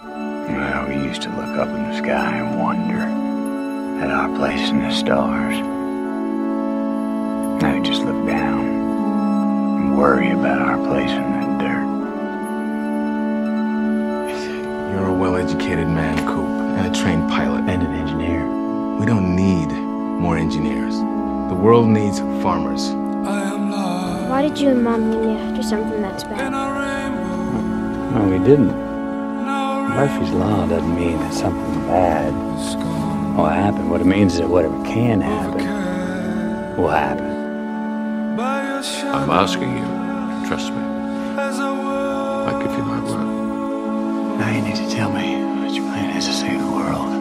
Well, we used to look up in the sky and wonder at our place in the stars. Now we just look down and worry about our place in the dirt. You're a well-educated man, Coop, and a trained pilot. And an engineer. We don't need more engineers. The world needs farmers. Why did you and Mom name me after something that's bad? No, we didn't. Murphy's Law doesn't mean that something bad will happen. What it means is that whatever can happen will happen. I'm asking you, trust me. I give you my word. Now you need to tell me what your plan is to save the world.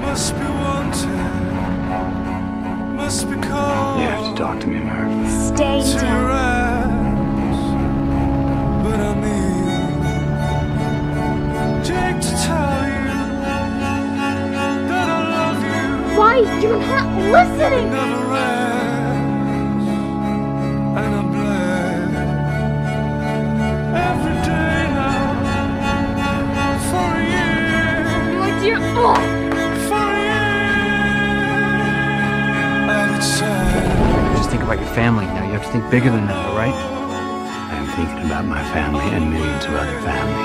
Must be wanted, must be called. You have to talk to me, Murphy. Stay down. You. Why? You're not listening! Never ends, and I'm blessed every day now for a year. My dear, oh! For a year, and it's sad. Just think about your family now. You have to think bigger than that, all right? I'm thinking about my family and millions of other families.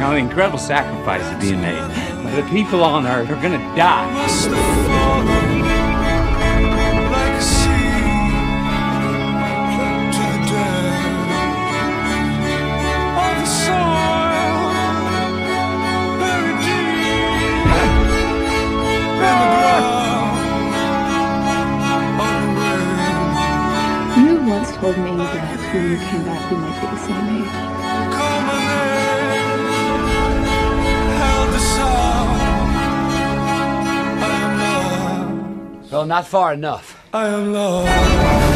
Now, incredible sacrifices are being made. The people on Earth are gonna die. Must have fallen like a seed to the depth of the soil, buried deep in the ground on the wind. You once told me that when you came back, we might be the same age. Well, not far enough. I am lost.